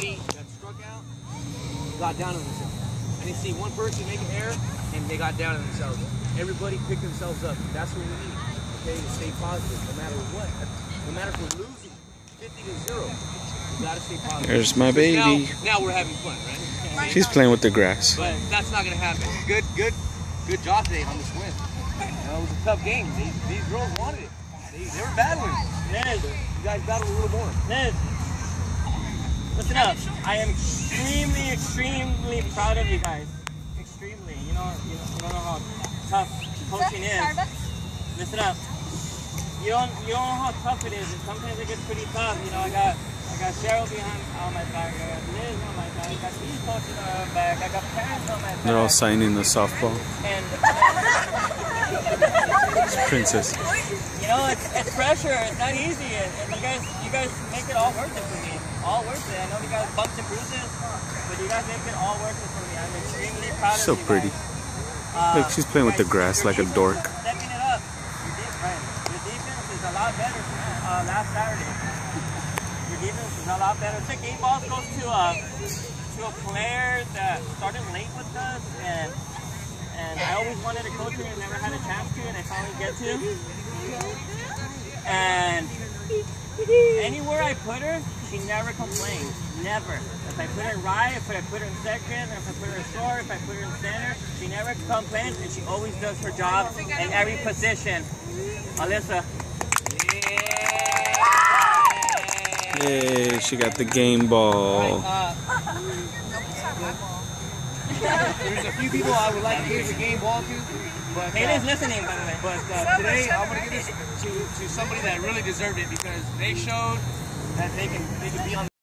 everybody that struck out got down on themselves. I didn't see one person make an error and they got down on themselves. Everybody picked themselves up. That's what we need. Okay, to stay positive no matter what. No matter if we're losing 50 to 0. We gotta stay positive. There's my baby. Now, now we're having fun, right? She's playing with the grass. But that's not gonna happen. Good, good, good job today on this win. You know, it was a tough game. These, these girls wanted it. They, they were battling. Liz, You guys battled a little more. Liz, listen up. I am extremely, extremely proud of you guys. Extremely. You know, you, don't know how tough coaching is. Listen up. You don't, you don't know how tough it is, and sometimes it gets pretty tough. You know, I got, I got Cheryl behind on my oh back. I got Liz on oh my back. I got these coaches on my back. I got parents on my back. They're all signing the softball. and It's Princess. Uh, know, it's, it's pressure. It's not easy, and, and you guys, you guys make it all worth it for me. All worth it. I know you guys bumps and bruises, but you guys make it all worth it for me. I'm extremely proud So of you pretty. Guys. Uh, Look, she's playing with the grass like a dork. Stepping it up. Your, de- right. your defense is a lot better uh, last Saturday. Your defense is a lot better. Took eight balls goes to uh, to a player that started late with us, and and I always wanted to coach her and never had a chance to, and I finally get to. And anywhere I put her, she never complains. Never. If I put her right, if I put her in second, if I put her in short, if I put her in center, she never complains and she always does her job in every position. Alyssa. Yay, she got the game ball. Uh, there's a few people I would like to give the game ball to, but Haley's uh, listening, by the way. but uh, today I'm gonna give this to, to somebody that really deserved it because they showed that they can they can be on.